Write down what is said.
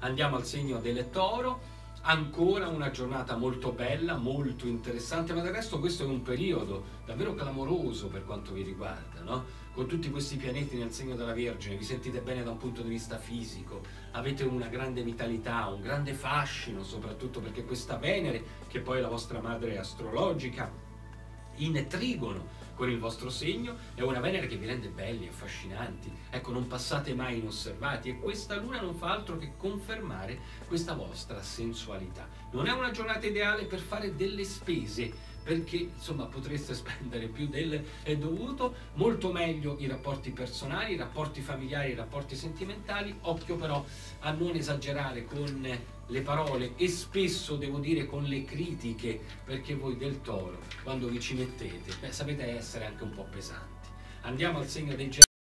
Andiamo al segno del toro. Ancora una giornata molto bella, molto interessante, ma del resto questo è un periodo davvero clamoroso per quanto vi riguarda, no? Con tutti questi pianeti nel segno della Vergine, vi sentite bene da un punto di vista fisico, avete una grande vitalità, un grande fascino, soprattutto perché questa Venere, che poi è la vostra madre astrologica, in trigono con il vostro segno, è una Venere che vi rende belli, affascinanti. Ecco, non passate mai inosservati e questa luna non fa altro che confermare questa vostra sensualità. Non è una giornata ideale per fare delle spese, perché insomma potreste spendere più del dovuto, molto meglio i rapporti personali, i rapporti familiari, i rapporti sentimentali, occhio però a non esagerare con le parole e spesso devo dire con le critiche, perché voi del toro quando vi ci mettete, beh, sapete essere anche un po' pesanti. Andiamo al segno dei